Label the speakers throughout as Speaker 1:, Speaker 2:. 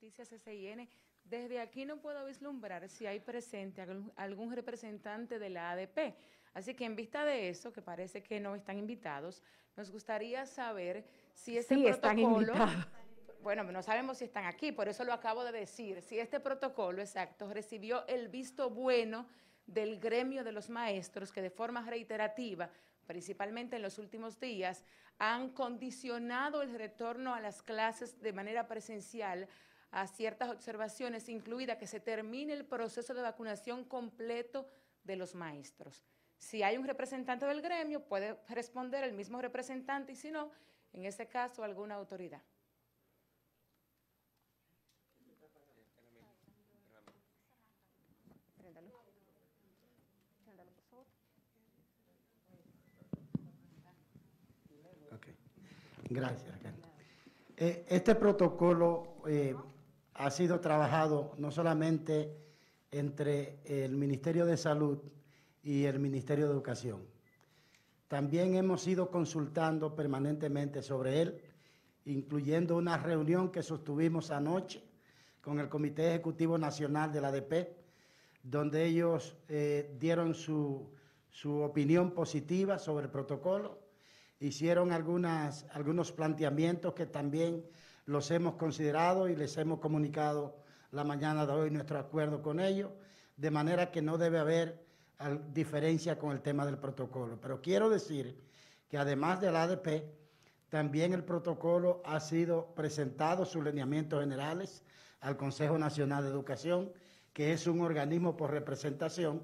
Speaker 1: Noticias SIN. Desde aquí no puedo vislumbrar si hay presente algún representante de la ADP. Así que en vista de eso, que parece que no están invitados, nos gustaría saber si este protocolo... Bueno, no sabemos si están aquí, por eso lo acabo de decir. Si este protocolo, exacto, recibió el visto bueno del gremio de los maestros que de forma reiterativa, principalmente en los últimos días, han condicionado el retorno a las clases de manera presencial a ciertas observaciones, incluida que se termine el proceso de vacunación completo de los maestros. Si hay un representante del gremio, puede responder el mismo representante y si no, en ese caso, alguna autoridad.
Speaker 2: Gracias, eh, este protocolo eh, ha sido trabajado no solamente entre el Ministerio de Salud y el Ministerio de Educación. También hemos ido consultando permanentemente sobre él, incluyendo una reunión que sostuvimos anoche con el Comité Ejecutivo Nacional de la ADP, donde ellos eh, dieron su, su opinión positiva sobre el protocolo hicieron algunas, algunos planteamientos que también los hemos considerado y les hemos comunicado la mañana de hoy nuestro acuerdo con ellos, de manera que no debe haber diferencia con el tema del protocolo. Pero quiero decir que además del ADP, también el protocolo ha sido presentado, sus lineamientos generales, al Consejo Nacional de Educación, que es un organismo por representación,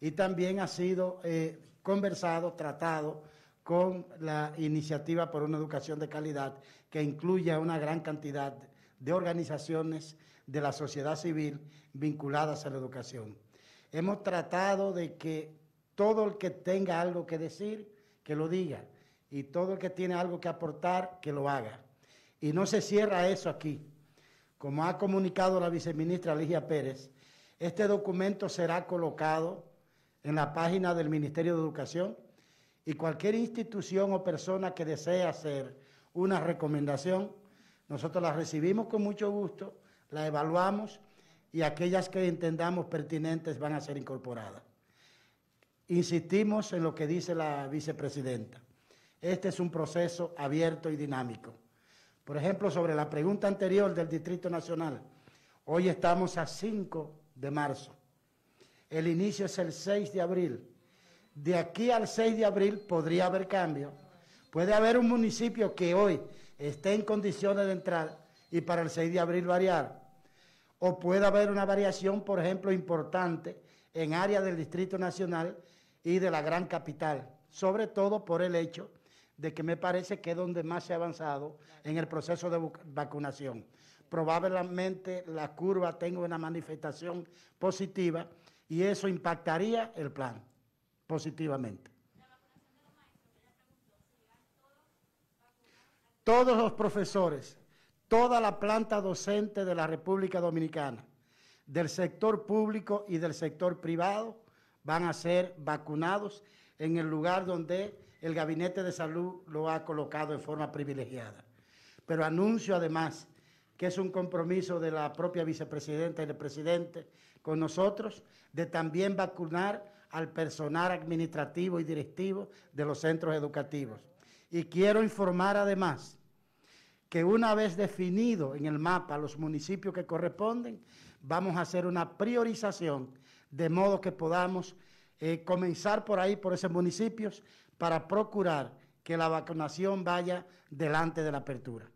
Speaker 2: y también ha sido eh, conversado, tratado con la iniciativa por una educación de calidad que incluye a una gran cantidad de organizaciones de la sociedad civil vinculadas a la educación. Hemos tratado de que todo el que tenga algo que decir, que lo diga, y todo el que tiene algo que aportar, que lo haga. Y no se cierra eso aquí. Como ha comunicado la viceministra Ligia Pérez, este documento será colocado en la página del Ministerio de Educación y cualquier institución o persona que desee hacer una recomendación, nosotros la recibimos con mucho gusto, la evaluamos y aquellas que entendamos pertinentes van a ser incorporadas. Insistimos en lo que dice la vicepresidenta. Este es un proceso abierto y dinámico. Por ejemplo, sobre la pregunta anterior del Distrito Nacional, hoy estamos a 5 de marzo. El inicio es el 6 de abril de aquí al 6 de abril podría haber cambio. Puede haber un municipio que hoy esté en condiciones de entrar y para el 6 de abril variar. O puede haber una variación, por ejemplo, importante en áreas del Distrito Nacional y de la gran capital, sobre todo por el hecho de que me parece que es donde más se ha avanzado en el proceso de vacunación. Probablemente la curva tenga una manifestación positiva y eso impactaría el plan positivamente. Todos los profesores, toda la planta docente de la República Dominicana, del sector público y del sector privado, van a ser vacunados en el lugar donde el Gabinete de Salud lo ha colocado en forma privilegiada. Pero anuncio además que es un compromiso de la propia vicepresidenta y del presidente con nosotros de también vacunar al personal administrativo y directivo de los centros educativos. Y quiero informar además que una vez definido en el mapa los municipios que corresponden, vamos a hacer una priorización de modo que podamos eh, comenzar por ahí, por esos municipios, para procurar que la vacunación vaya delante de la apertura.